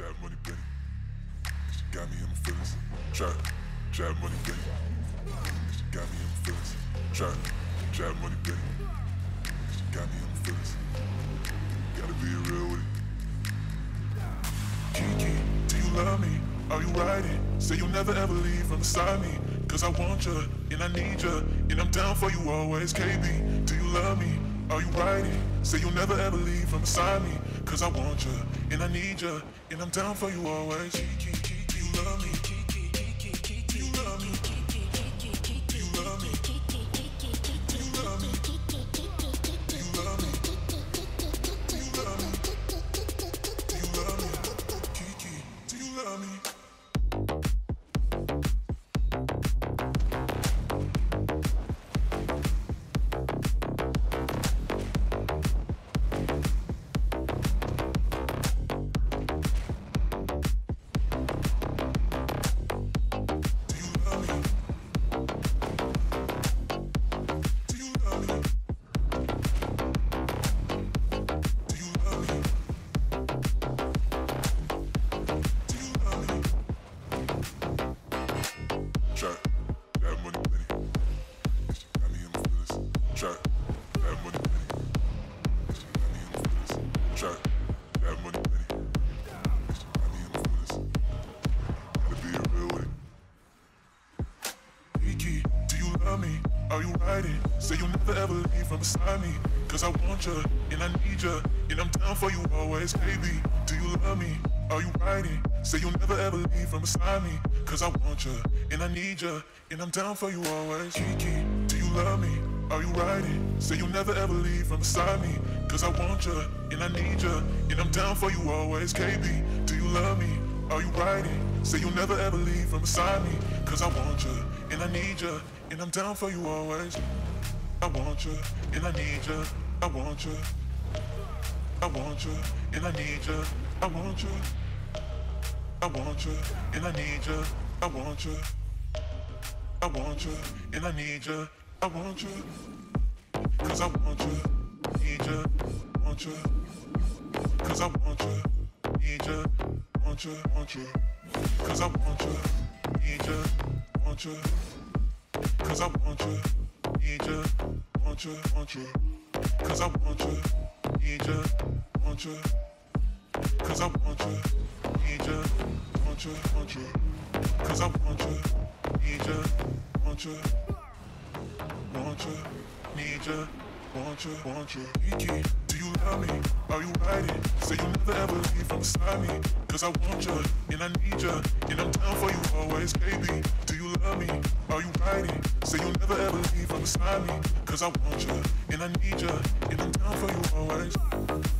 Trap money, Benny. She got me in my feelings. Trap, trap money, Benny. She got me in my feelings. Trap, trap money, Benny. She got me in my feelings. Gotta be real with it. Kiki, do you love me? Are you riding? Say you'll never ever leave from beside me. Cause I want you, and I need you, and I'm down for you always. KB, do you love me? Are you riding? Say you'll never ever leave from beside me. Cause I want you, and I need you, and I'm down for you always. You love me? It. Do you love me? Are you riding? Say you'll never ever leave from beside me. Cause I want you, and I need you, and I'm down for you always, baby. Do you love me? Are you riding? Say you'll never ever leave from beside me. Cause I want you, and I need you, and I'm down for you always. Kiki, do you love me? Are you riding? Say you'll never ever leave from beside me. Cause I want you, and I need you, and I'm down for you always, KB. Do you love me? Are you riding? Say you'll never ever leave from beside me. Cause I want you, and I need you, and I'm down for you always. I want you, and I need you. I want you. I want you, and I need you. I want you. I want you, and I need you. I want you. I want you, and I need you. I. Cause I want you, need you, want you. Want you, need you, want you, want you. Want you, want you. Cause I want you, need you, want you, want you. Cause I want you, need you, want you. Want you, need you, want you, want you. Want you, want you. Want you, need you, want you, want you. Kiki, do you love me? Are you riding? Say you'll never ever leave from beside me. Cause I want you, and I need you, and I'm down for you always, baby. Do you love me? Are you riding? Say you'll never ever leave from beside me. Cause I want you, and I need you, and I'm down for you always.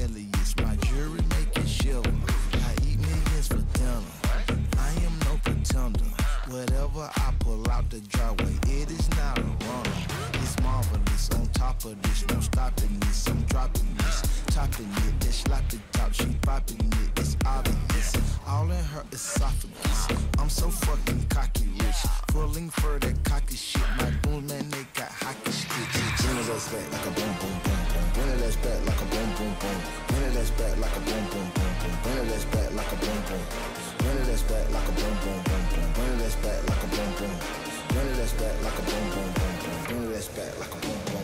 Alias. My jury making shiver. I eat millions for dinner. I am no pretender. Whatever I pull out the driveway, it is not a runner. It's marvelous. On top of this, no stopping this. I'm dropping this. Topping it, that sloppy top. She popping it. It's obvious. All in her esophagus. I'm so fucking cocky rich. Pulling for that cocky shit. My boom man, they got hockey sticks. Back like a boom boom boom boom. Bring that back like a boom boom. Bring that back like a boom boom boom boom. Bring that back like a boom boom.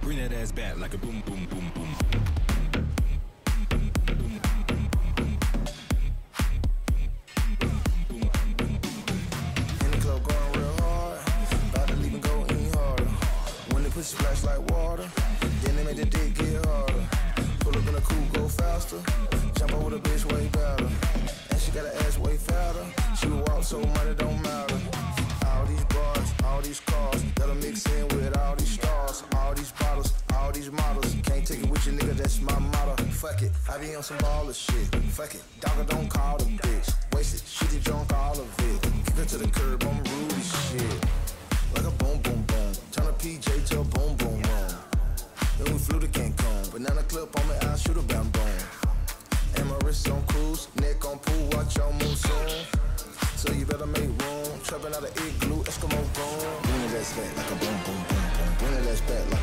Bring that ass back like a boom boom boom boom. So money don't matter. All these bars, all these cars, gotta mix in with all these stars, all these bottles, all these models. Can't take it with you, nigga, that's my motto. Fuck it, I be on some baller shit. Fuck it, dogger don't call the bitch. Wasted, she did drunk all of it. Kick her to the curb, I'm rude as shit. Like a boom, boom, boom. Turn a PJ to a boom, boom, boom. Then we flew to Cancun. Banana clip on me, I shoot a bam boom. And my wrist on cruise, neck on pool, watch your moon soon. So you better make room. Trapping out of igloo, Eskimo gone. It ass back like a boom, boom, boom, boom. Bring it ass back like